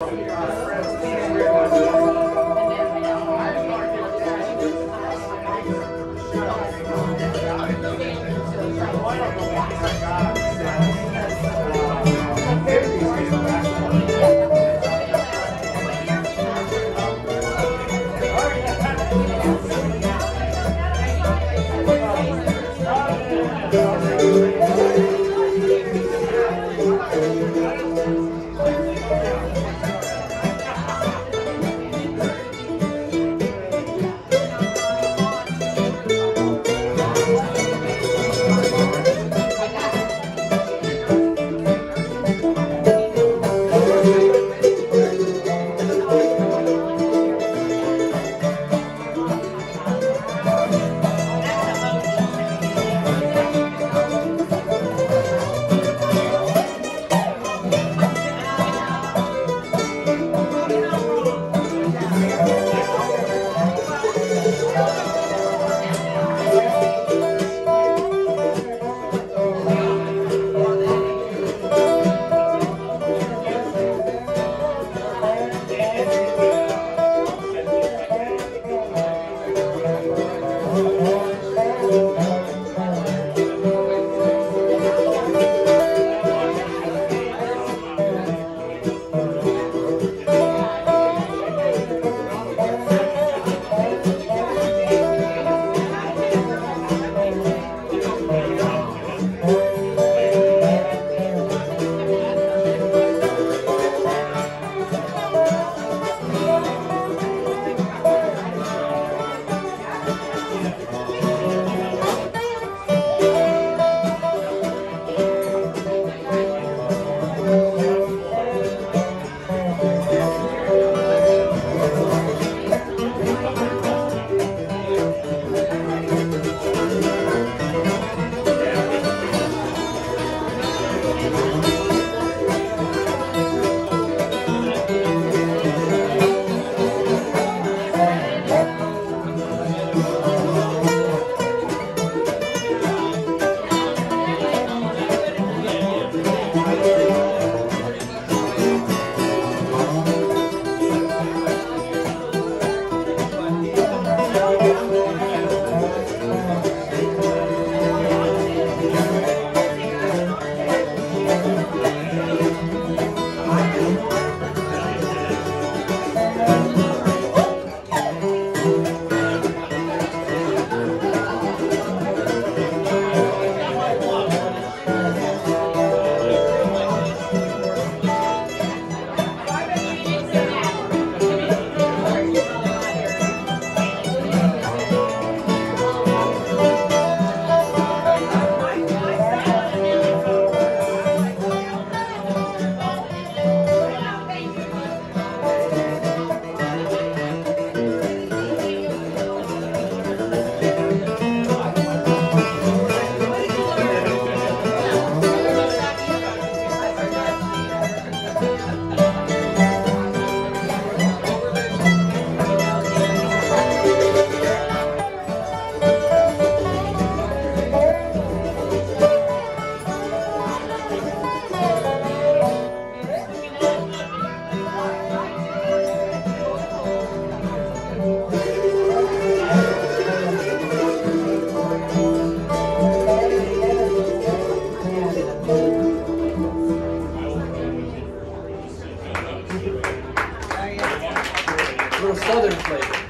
little southern flavor.